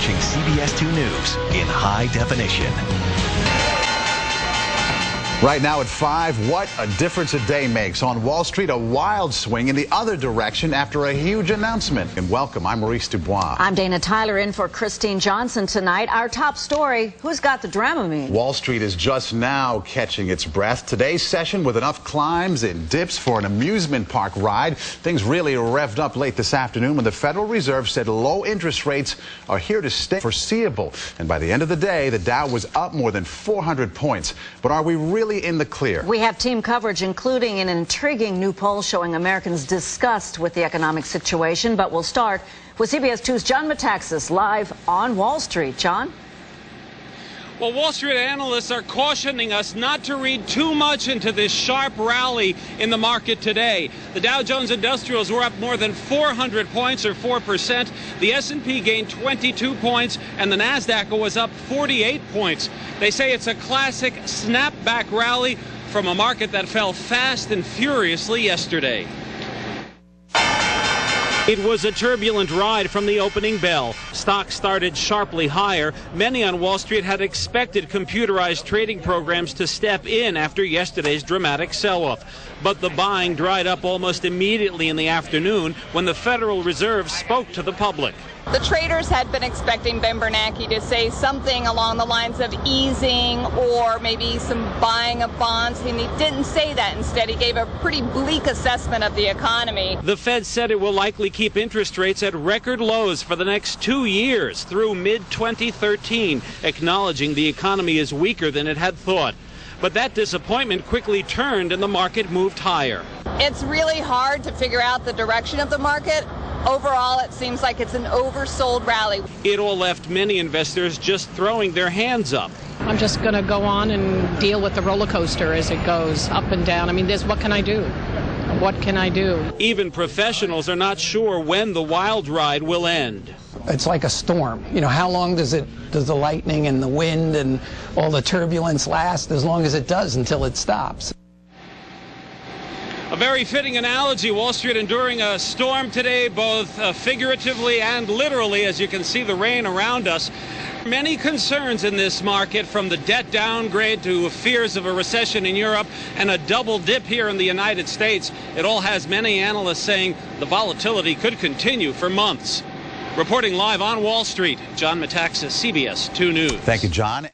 watching CBS 2 News in high definition. Right now at 5, what a difference a day makes. On Wall Street, a wild swing in the other direction after a huge announcement. And welcome, I'm Maurice Dubois. I'm Dana Tyler in for Kristine Johnson tonight. Our top story, who's got the Dramamine? Wall Street is just now catching its breath. Today's session with enough climbs and dips for an amusement park ride. Things really revved up late this afternoon when the Federal Reserve said low interest rates are here to stay foreseeable. And by the end of the day, the Dow was up more than 400 points. But are we really in the clear. We have team coverage, including an intriguing new poll showing Americans' disgust with the economic situation. But we'll start with CBS 2's John Metaxas live on Wall Street. John? Well, Wall Street analysts are cautioning us not to read too much into this sharp rally in the market today. The Dow Jones Industrials were up more than 400 points or 4%. The S&P gained 22 points and the Nasdaq was up 48 points. They say it's a classic snapback rally from a market that fell fast and furiously yesterday. It was a turbulent ride from the opening bell. Stocks started sharply higher. Many on Wall Street had expected computerized trading programs to step in after yesterday's dramatic sell off. But the buying dried up almost immediately in the afternoon when the Federal Reserve spoke to the public. The traders had been expecting Ben Bernanke to say something along the lines of easing or maybe some buying of bonds, and he didn't say that. Instead, he gave a pretty bleak assessment of the economy. The Fed said it will likely keep interest rates at record lows for the next two years through mid 2013, acknowledging the economy is weaker than it had thought. But that disappointment quickly turned and the market moved higher. It's really hard to figure out the direction of the market overall, it seems like it's an oversold rally. It all left many investors just throwing their hands up. I'm just going to go on and deal with the roller coaster as it goes up and down. I mean, there's what can I do? What can I do? Even professionals are not sure when the wild ride will end. It's like a storm. You know, how long does it does the lightning and the wind and all the turbulence last? As long as it does until it stops. A very fitting analogy. Wall Street enduring a storm today, both uh, figuratively and literally, as you can see the rain around us. Many concerns in this market from the debt downgrade to fears of a recession in Europe and a double dip here in the United States. It all has many analysts saying the volatility could continue for months. Reporting live on Wall Street, John Metaxas, CBS 2 News. Thank you, John.